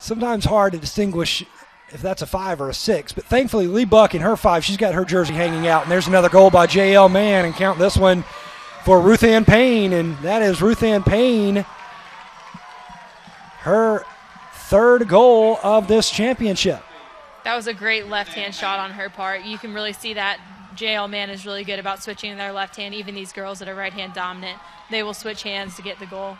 Sometimes hard to distinguish if that's a five or a six, but thankfully Lee Buck in her five, she's got her jersey hanging out, and there's another goal by J.L. Mann, and count this one for Ruthann Payne, and that is Ruthann Payne, her third goal of this championship. That was a great left hand shot on her part. You can really see that JL Mann is really good about switching their left hand. Even these girls that are right hand dominant, they will switch hands to get the goal.